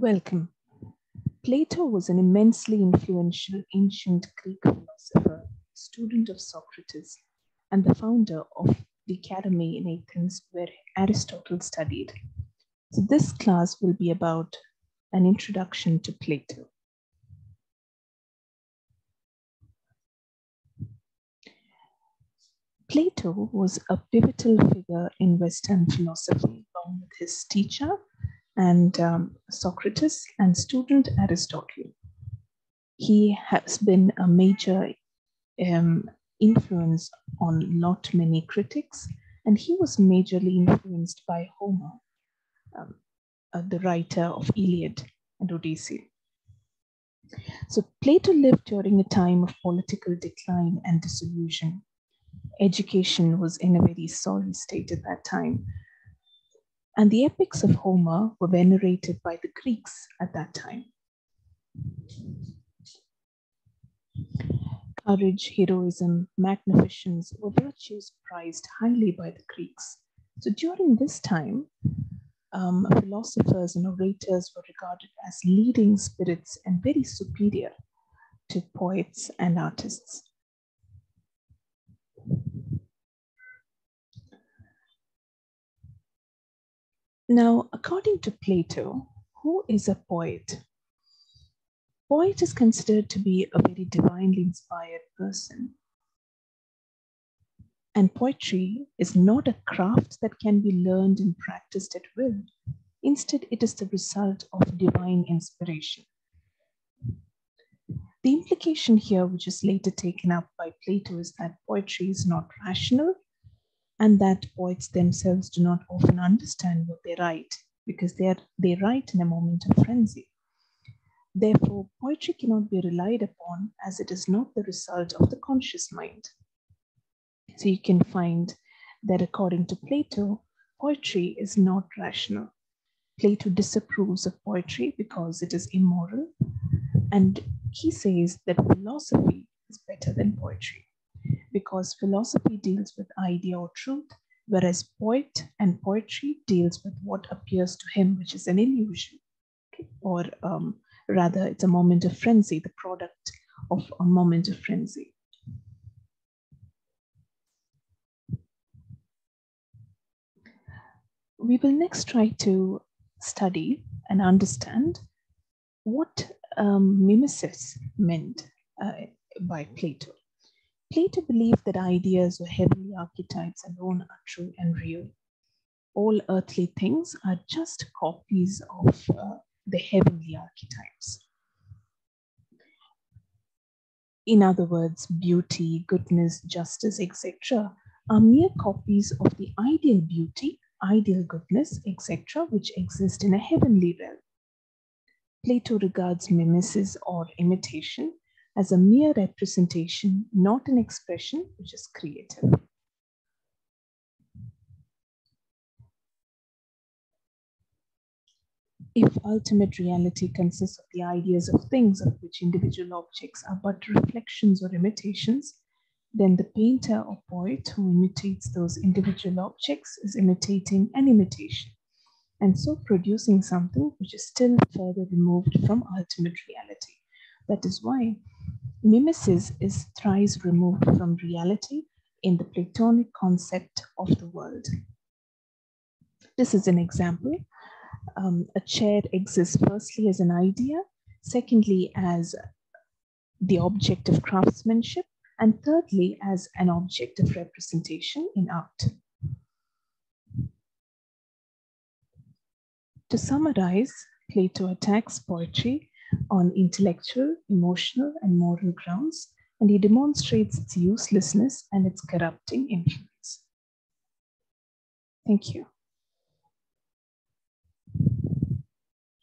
Welcome. Plato was an immensely influential ancient Greek philosopher, student of Socrates, and the founder of the academy in Athens where Aristotle studied. So, this class will be about an introduction to Plato. Plato was a pivotal figure in Western philosophy, along with his teacher and um, Socrates and student Aristotle. He has been a major um, influence on not many critics, and he was majorly influenced by Homer, um, uh, the writer of Iliad and Odyssey. So Plato lived during a time of political decline and dissolution. Education was in a very sorry state at that time, and the epics of Homer were venerated by the Greeks at that time. Courage, heroism, magnificence were virtues prized highly by the Greeks. So during this time, um, philosophers and orators were regarded as leading spirits and very superior to poets and artists. Now, according to Plato, who is a poet? Poet is considered to be a very divinely inspired person. And poetry is not a craft that can be learned and practiced at will. Instead, it is the result of divine inspiration. The implication here, which is later taken up by Plato, is that poetry is not rational and that poets themselves do not often understand what they write because they, are, they write in a moment of frenzy. Therefore, poetry cannot be relied upon as it is not the result of the conscious mind. So you can find that according to Plato, poetry is not rational. Plato disapproves of poetry because it is immoral, and he says that philosophy is better than poetry because philosophy deals with idea or truth, whereas poet and poetry deals with what appears to him, which is an illusion, okay? or um, rather, it's a moment of frenzy, the product of a moment of frenzy. We will next try to study and understand what um, mimesis meant uh, by Plato. Plato believed that ideas or heavenly archetypes alone are true and real. All earthly things are just copies of uh, the heavenly archetypes. In other words, beauty, goodness, justice, etc., are mere copies of the ideal beauty, ideal goodness, etc., which exist in a heavenly realm. Plato regards mimesis or imitation as a mere representation, not an expression which is creative. If ultimate reality consists of the ideas of things of which individual objects are but reflections or imitations, then the painter or poet who imitates those individual objects is imitating an imitation, and so producing something which is still further removed from ultimate reality. That is why mimesis is thrice removed from reality in the Platonic concept of the world. This is an example. Um, a chair exists firstly as an idea, secondly as the object of craftsmanship, and thirdly as an object of representation in art. To summarize, Plato attacks poetry on intellectual, emotional, and moral grounds, and he demonstrates its uselessness and its corrupting influence. Thank you.